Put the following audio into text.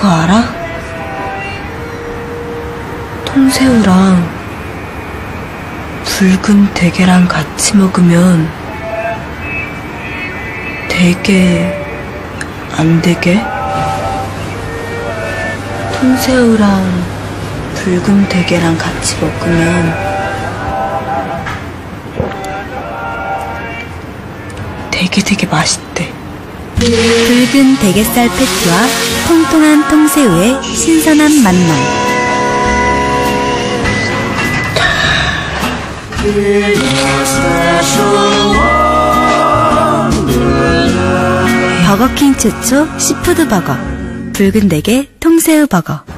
그거 알아? 통새우랑 붉은 대게랑 같이 먹으면 대게 안 되게? 통새우랑 붉은 대게랑 같이 먹으면 되게 되게 맛있대. 붉은 대게살 패티와 통통한 통새우의 신선한 만남. 버거킹 최초 시푸드 버거. 붉은 대게 통새우 버거.